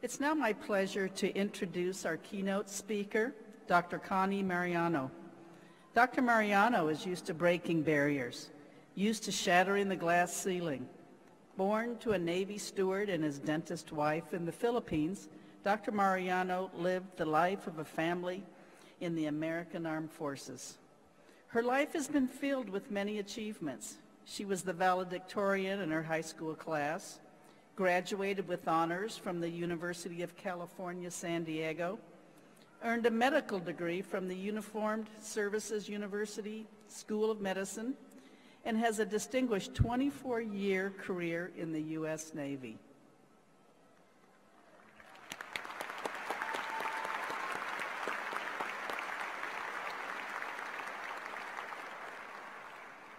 It's now my pleasure to introduce our keynote speaker, Dr. Connie Mariano. Dr. Mariano is used to breaking barriers, used to shattering the glass ceiling. Born to a Navy steward and his dentist wife in the Philippines, Dr. Mariano lived the life of a family in the American Armed Forces. Her life has been filled with many achievements. She was the valedictorian in her high school class, graduated with honors from the University of California, San Diego, earned a medical degree from the Uniformed Services University School of Medicine, and has a distinguished 24-year career in the U.S. Navy.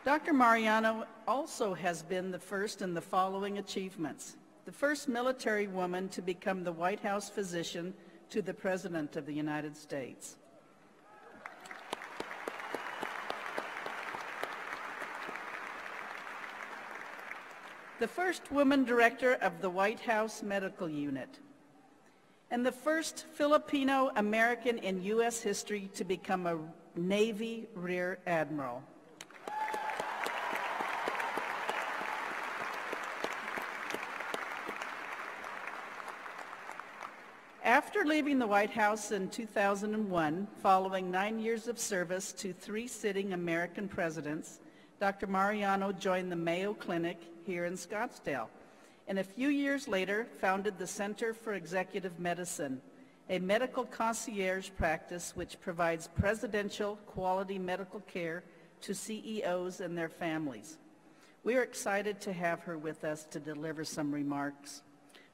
Dr. Mariano also has been the first in the following achievements. The first military woman to become the White House physician to the President of the United States. The first woman director of the White House Medical Unit. And the first Filipino American in U.S. history to become a Navy Rear Admiral. After leaving the White House in 2001, following nine years of service to three sitting American presidents, Dr. Mariano joined the Mayo Clinic here in Scottsdale, and a few years later founded the Center for Executive Medicine, a medical concierge practice which provides presidential quality medical care to CEOs and their families. We are excited to have her with us to deliver some remarks.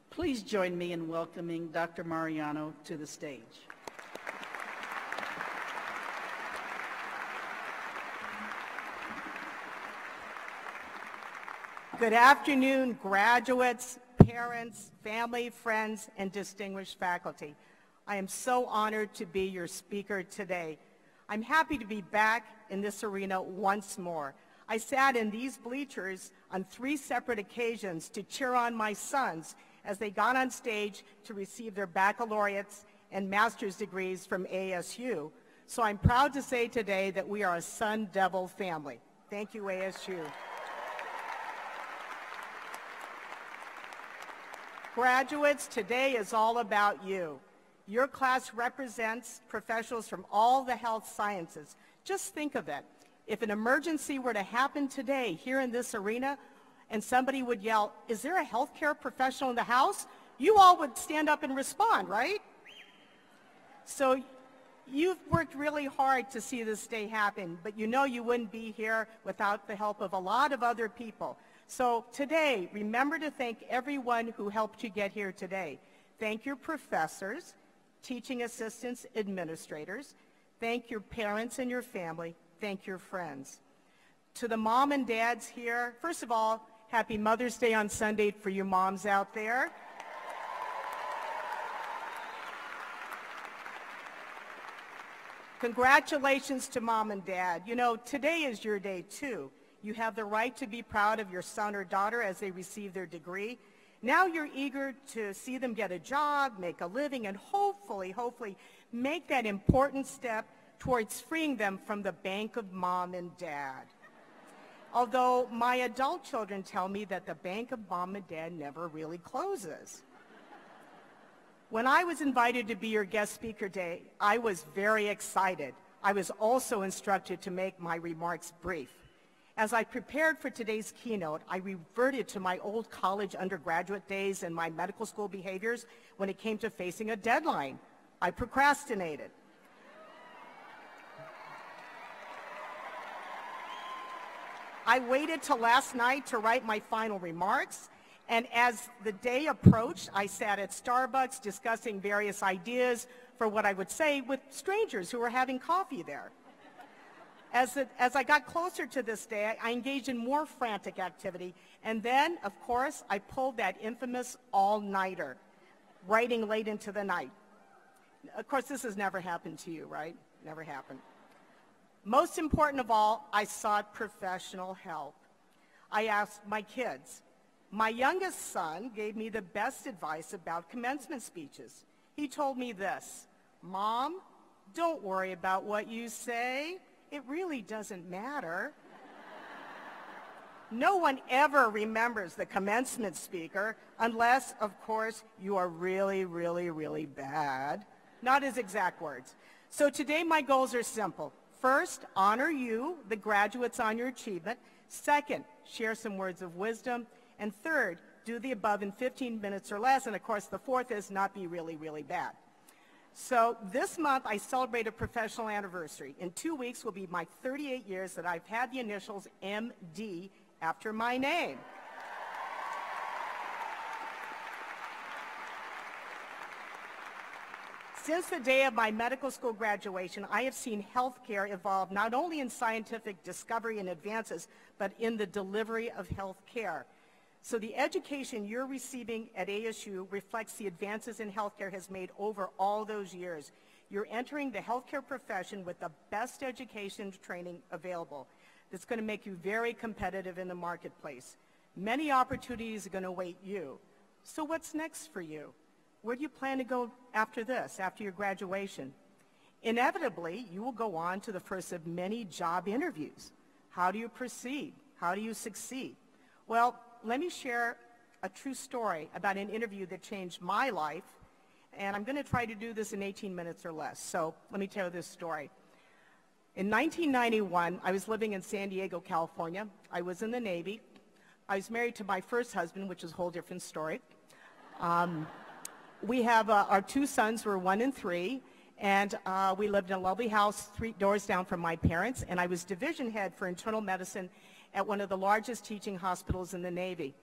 Please join me in welcoming Dr. Mariano to the stage. Good afternoon, graduates, parents, family, friends, and distinguished faculty. I am so honored to be your speaker today. I'm happy to be back in this arena once more. I sat in these bleachers on three separate occasions to cheer on my sons as they got on stage to receive their baccalaureates and master's degrees from ASU. So I'm proud to say today that we are a Sun Devil family. Thank you, ASU. Graduates, today is all about you. Your class represents professionals from all the health sciences. Just think of it. If an emergency were to happen today here in this arena, and somebody would yell, is there a healthcare professional in the house? You all would stand up and respond, right? So you've worked really hard to see this day happen, but you know you wouldn't be here without the help of a lot of other people. So today, remember to thank everyone who helped you get here today. Thank your professors, teaching assistants, administrators. Thank your parents and your family. Thank your friends. To the mom and dads here, first of all, Happy Mother's Day on Sunday for you moms out there. Congratulations to mom and dad. You know, today is your day too. You have the right to be proud of your son or daughter as they receive their degree. Now you're eager to see them get a job, make a living, and hopefully, hopefully, make that important step towards freeing them from the bank of mom and dad. Although my adult children tell me that the bank of mom and dad never really closes. When I was invited to be your guest speaker today, I was very excited. I was also instructed to make my remarks brief. As I prepared for today's keynote, I reverted to my old college undergraduate days and my medical school behaviors when it came to facing a deadline. I procrastinated. I waited till last night to write my final remarks. And as the day approached, I sat at Starbucks discussing various ideas for what I would say with strangers who were having coffee there. As, it, as I got closer to this day, I engaged in more frantic activity. And then, of course, I pulled that infamous all-nighter, writing late into the night. Of course, this has never happened to you, right? Never happened. Most important of all, I sought professional help. I asked my kids, My youngest son gave me the best advice about commencement speeches. He told me this, Mom, don't worry about what you say. It really doesn't matter. No one ever remembers the commencement speaker unless, of course, you are really, really, really bad. Not his exact words. So today my goals are simple. First, honor you, the graduates on your achievement. Second, share some words of wisdom. And third, do the above in 15 minutes or less. And of course, the fourth is not be really, really bad. So this month, I celebrate a professional anniversary. In two weeks will be my 38 years that I've had the initials MD after my name. Since the day of my medical school graduation, I have seen healthcare evolve not only in scientific discovery and advances, but in the delivery of healthcare. So the education you're receiving at ASU reflects the advances in healthcare has made over all those years. You're entering the healthcare profession with the best education training available. That's going to make you very competitive in the marketplace. Many opportunities are going to await you. So what's next for you? Where do you plan to go after this, after your graduation? Inevitably, you will go on to the first of many job interviews. How do you proceed? How do you succeed? Well, let me share a true story about an interview that changed my life, and I'm going to try to do this in 18 minutes or less. So let me tell you this story. In 1991, I was living in San Diego, California. I was in the Navy. I was married to my first husband, which is a whole different story. Um, we have uh, our two sons were one and three, and uh, we lived in a lovely house three doors down from my parents, and I was division head for internal medicine at one of the largest teaching hospitals in the Navy.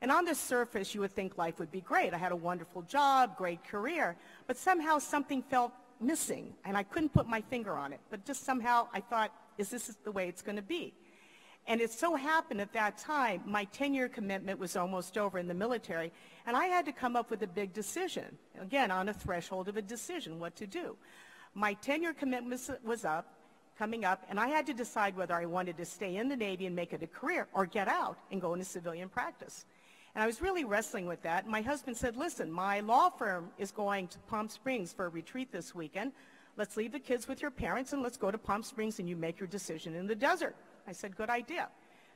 And on the surface, you would think life would be great. I had a wonderful job, great career, but somehow something felt missing, and I couldn't put my finger on it. But just somehow I thought, is this the way it's going to be? And it so happened at that time, my 10-year commitment was almost over in the military, and I had to come up with a big decision, again, on a threshold of a decision, what to do. My 10-year commitment was up, coming up, and I had to decide whether I wanted to stay in the Navy and make it a career or get out and go into civilian practice. And I was really wrestling with that. My husband said, listen, my law firm is going to Palm Springs for a retreat this weekend. Let's leave the kids with your parents and let's go to Palm Springs and you make your decision in the desert. I said, good idea.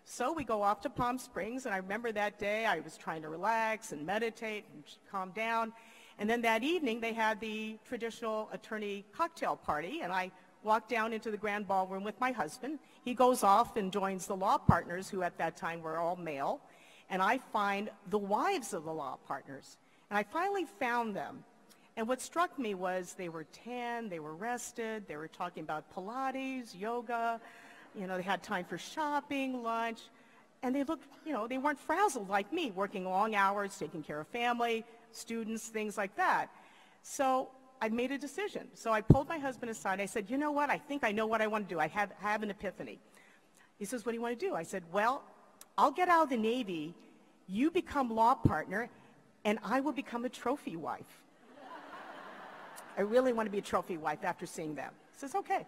So we go off to Palm Springs, and I remember that day I was trying to relax and meditate and calm down. And then that evening they had the traditional attorney cocktail party, and I walked down into the grand ballroom with my husband. He goes off and joins the law partners, who at that time were all male, and I find the wives of the law partners. And I finally found them. And what struck me was they were tan, they were rested, they were talking about Pilates, yoga, you know, they had time for shopping, lunch, and they looked, you know, they weren't frazzled like me, working long hours, taking care of family, students, things like that. So I made a decision. So I pulled my husband aside. I said, you know what? I think I know what I want to do. I have, I have an epiphany. He says, what do you want to do? I said, well, I'll get out of the Navy. You become law partner, and I will become a trophy wife. I really want to be a trophy wife after seeing them. He says, okay.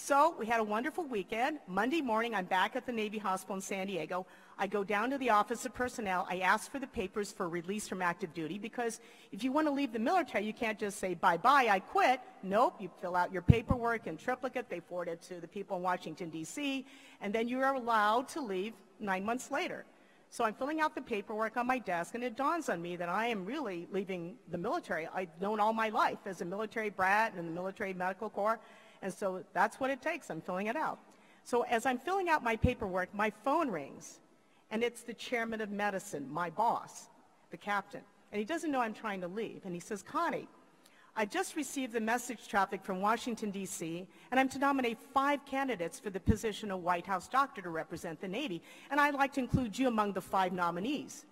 So we had a wonderful weekend. Monday morning, I'm back at the Navy Hospital in San Diego. I go down to the Office of Personnel. I ask for the papers for release from active duty because if you want to leave the military, you can't just say, bye-bye, I quit. Nope, you fill out your paperwork in triplicate. They forward it to the people in Washington, D.C., and then you are allowed to leave nine months later. So I'm filling out the paperwork on my desk, and it dawns on me that I am really leaving the military. I've known all my life as a military brat in the military medical corps. And so that's what it takes. I'm filling it out. So as I'm filling out my paperwork, my phone rings, and it's the chairman of medicine, my boss, the captain. And he doesn't know I'm trying to leave. And he says, Connie, I just received the message traffic from Washington, D.C., and I'm to nominate five candidates for the position of White House doctor to represent the Navy, and I'd like to include you among the five nominees.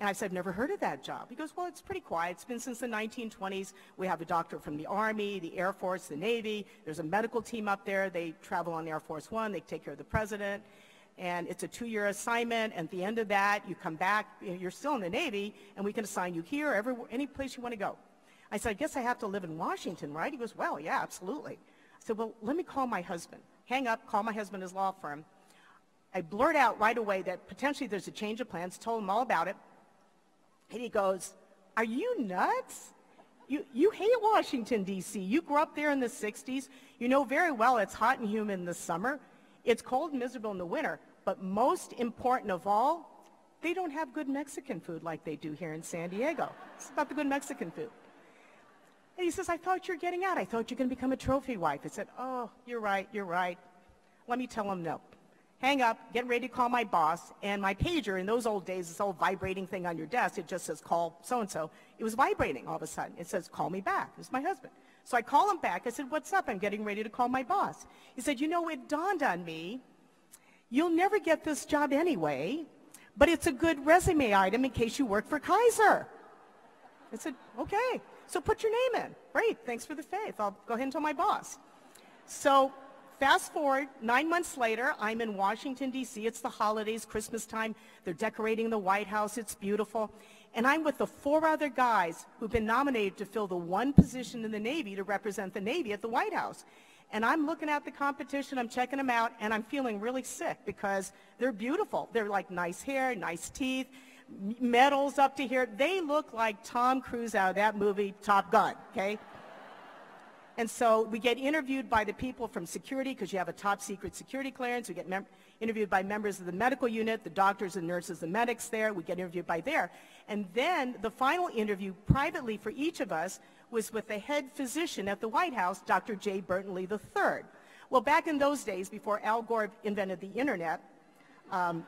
And I said, I've never heard of that job. He goes, well, it's pretty quiet. It's been since the 1920s. We have a doctor from the Army, the Air Force, the Navy. There's a medical team up there. They travel on Air Force One. They take care of the president. And it's a two-year assignment. And at the end of that, you come back. You're still in the Navy, and we can assign you here, everywhere, any place you want to go. I said, I guess I have to live in Washington, right? He goes, well, yeah, absolutely. I said, well, let me call my husband. Hang up, call my husband, his law firm. I blurt out right away that potentially there's a change of plans, told him all about it. And he goes, are you nuts? You, you hate Washington, D.C. You grew up there in the 60s. You know very well it's hot and humid in the summer. It's cold and miserable in the winter. But most important of all, they don't have good Mexican food like they do here in San Diego. It's about the good Mexican food. And he says, I thought you were getting out. I thought you were going to become a trophy wife. I said, oh, you're right, you're right. Let me tell him no hang up, get ready to call my boss, and my pager, in those old days, this old vibrating thing on your desk, it just says call so-and-so. It was vibrating all of a sudden. It says, call me back. It's my husband. So I call him back. I said, what's up? I'm getting ready to call my boss. He said, you know, it dawned on me, you'll never get this job anyway, but it's a good resume item in case you work for Kaiser. I said, okay. So put your name in. Great. Thanks for the faith. I'll go ahead and tell my boss. So Fast forward, nine months later, I'm in Washington, D.C. It's the holidays, Christmas time. They're decorating the White House. It's beautiful. And I'm with the four other guys who've been nominated to fill the one position in the Navy to represent the Navy at the White House. And I'm looking at the competition, I'm checking them out, and I'm feeling really sick because they're beautiful. They're like nice hair, nice teeth, medals up to here. They look like Tom Cruise out of that movie, Top Gun, okay? And so we get interviewed by the people from security because you have a top secret security clearance. We get interviewed by members of the medical unit, the doctors and nurses, the medics there. We get interviewed by there. And then the final interview privately for each of us was with the head physician at the White House, Dr. J. Burton Lee III. Well, back in those days, before Al Gore invented the internet, um,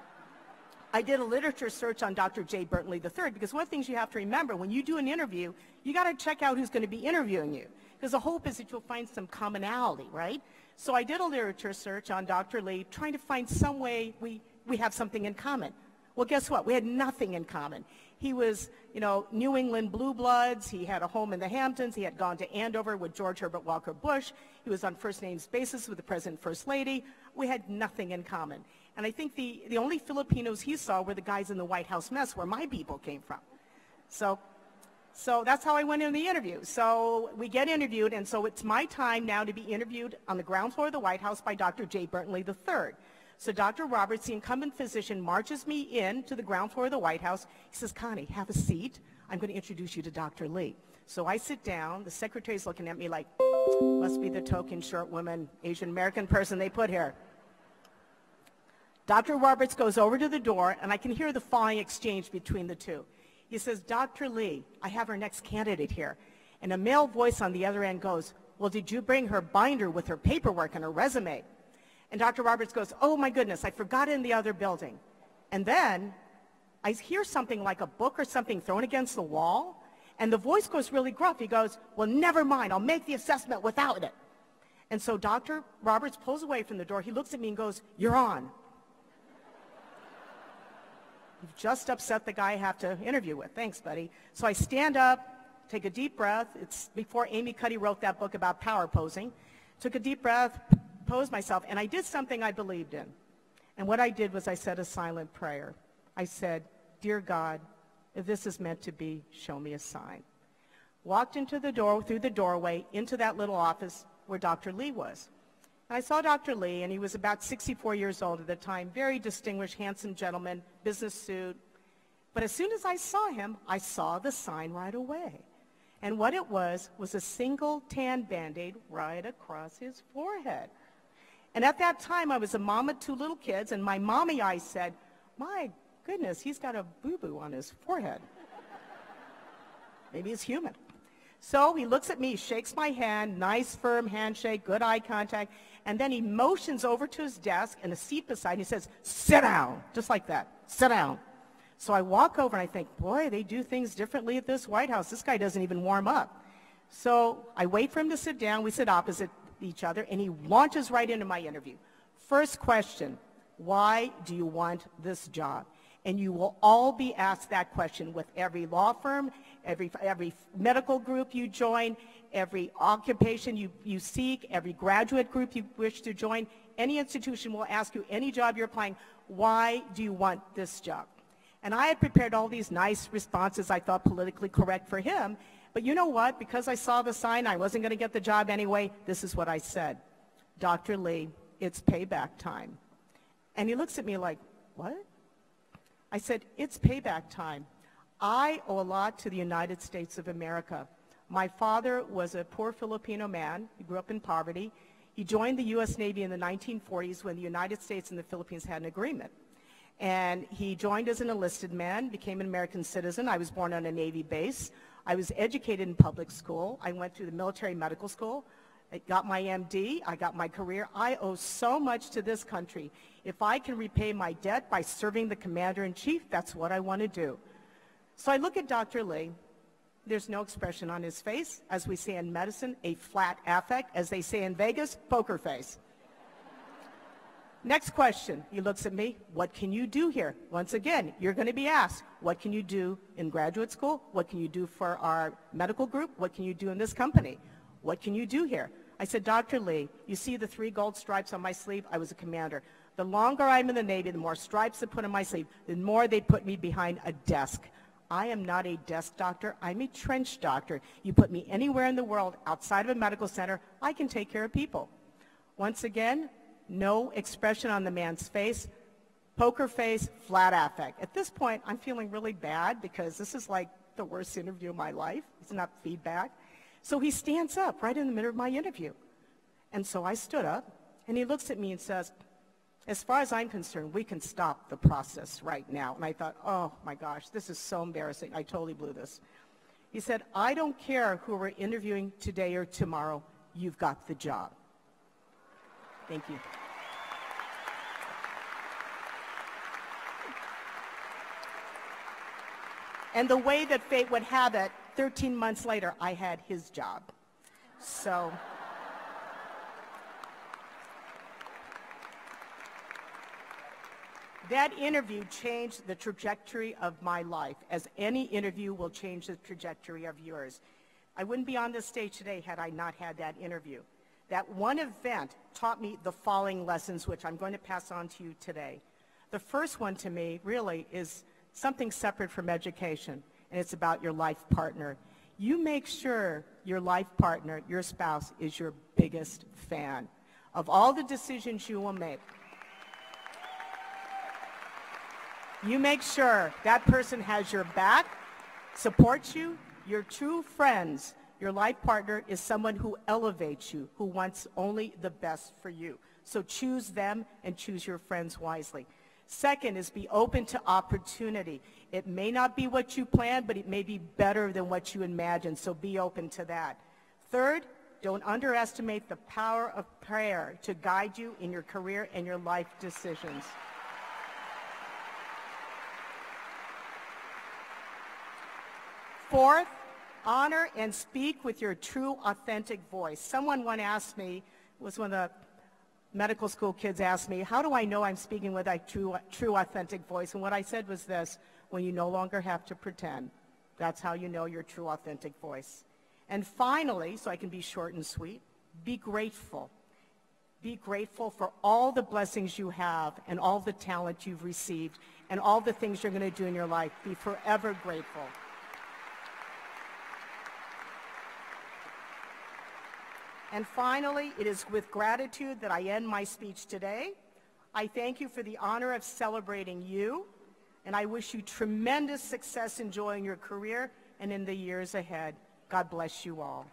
I did a literature search on Dr. J. Burton Lee III because one of the things you have to remember, when you do an interview, you got to check out who's going to be interviewing you. Because the hope is that you'll find some commonality, right? So I did a literature search on Dr. Lee, trying to find some way we, we have something in common. Well, guess what? We had nothing in common. He was, you know, New England Blue Bloods. He had a home in the Hamptons. He had gone to Andover with George Herbert Walker Bush. He was on first names basis with the President First Lady. We had nothing in common. And I think the, the only Filipinos he saw were the guys in the White House mess where my people came from. So so that's how I went in the interview. So we get interviewed, and so it's my time now to be interviewed on the ground floor of the White House by Dr. J. Burton Lee III. So Dr. Roberts, the incumbent physician, marches me in to the ground floor of the White House. He says, Connie, have a seat. I'm going to introduce you to Dr. Lee. So I sit down. The secretary's looking at me like, must be the token short woman, Asian American person they put here. Dr. Roberts goes over to the door, and I can hear the following exchange between the two. He says, Dr. Lee, I have our next candidate here. And a male voice on the other end goes, well, did you bring her binder with her paperwork and her resume? And Dr. Roberts goes, oh my goodness, I forgot in the other building. And then I hear something like a book or something thrown against the wall. And the voice goes really gruff. He goes, well, never mind. I'll make the assessment without it. And so Dr. Roberts pulls away from the door. He looks at me and goes, you're on. You've just upset the guy I have to interview with. Thanks, buddy. So I stand up, take a deep breath. It's before Amy Cuddy wrote that book about power posing. Took a deep breath, posed myself, and I did something I believed in. And what I did was I said a silent prayer. I said, Dear God, if this is meant to be, show me a sign. Walked into the door, through the doorway, into that little office where Dr. Lee was. I saw Dr. Lee, and he was about 64 years old at the time, very distinguished, handsome gentleman, business suit. But as soon as I saw him, I saw the sign right away. And what it was was a single tan Band-Aid right across his forehead. And at that time, I was a mom of two little kids, and my mommy eyes said, my goodness, he's got a boo-boo on his forehead. Maybe he's human. So he looks at me, shakes my hand, nice firm handshake, good eye contact, and then he motions over to his desk and a seat beside him. He says, sit down, just like that, sit down. So I walk over and I think, boy, they do things differently at this White House. This guy doesn't even warm up. So I wait for him to sit down. We sit opposite each other, and he launches right into my interview. First question, why do you want this job? And you will all be asked that question with every law firm, every, every medical group you join, every occupation you, you seek, every graduate group you wish to join. Any institution will ask you any job you're applying, why do you want this job? And I had prepared all these nice responses I thought politically correct for him. But you know what? Because I saw the sign, I wasn't going to get the job anyway. This is what I said. Dr. Lee, it's payback time. And he looks at me like, what? I said, it's payback time. I owe a lot to the United States of America. My father was a poor Filipino man. He grew up in poverty. He joined the U.S. Navy in the 1940s when the United States and the Philippines had an agreement. And he joined as an enlisted man, became an American citizen. I was born on a Navy base. I was educated in public school. I went through the military medical school. I got my MD. I got my career. I owe so much to this country. If I can repay my debt by serving the commander-in-chief, that's what I want to do. So I look at Dr. Lee. There's no expression on his face. As we say in medicine, a flat affect. As they say in Vegas, poker face. Next question. He looks at me. What can you do here? Once again, you're going to be asked, what can you do in graduate school? What can you do for our medical group? What can you do in this company? What can you do here? I said, Dr. Lee, you see the three gold stripes on my sleeve? I was a commander. The longer I'm in the Navy, the more stripes they put on my sleeve, the more they put me behind a desk. I am not a desk doctor. I'm a trench doctor. You put me anywhere in the world outside of a medical center, I can take care of people. Once again, no expression on the man's face, poker face, flat affect. At this point, I'm feeling really bad because this is like the worst interview of my life. It's not feedback. So he stands up right in the middle of my interview. And so I stood up, and he looks at me and says, as far as I'm concerned, we can stop the process right now. And I thought, oh my gosh, this is so embarrassing. I totally blew this. He said, I don't care who we're interviewing today or tomorrow. You've got the job. Thank you. And the way that fate would have it, 13 months later, I had his job. So. That interview changed the trajectory of my life, as any interview will change the trajectory of yours. I wouldn't be on this stage today had I not had that interview. That one event taught me the following lessons, which I'm going to pass on to you today. The first one to me, really, is something separate from education, and it's about your life partner. You make sure your life partner, your spouse, is your biggest fan of all the decisions you will make. You make sure that person has your back, supports you, your true friends, your life partner is someone who elevates you, who wants only the best for you. So choose them and choose your friends wisely. Second is be open to opportunity. It may not be what you planned, but it may be better than what you imagined, so be open to that. Third, don't underestimate the power of prayer to guide you in your career and your life decisions. Fourth, honor and speak with your true, authentic voice. Someone once asked me, was one of the medical school kids asked me, how do I know I'm speaking with a true, true authentic voice? And what I said was this, when you no longer have to pretend. That's how you know your true authentic voice. And finally, so I can be short and sweet, be grateful. Be grateful for all the blessings you have and all the talent you've received and all the things you're going to do in your life. Be forever grateful. And finally, it is with gratitude that I end my speech today. I thank you for the honor of celebrating you, and I wish you tremendous success enjoying your career and in the years ahead. God bless you all.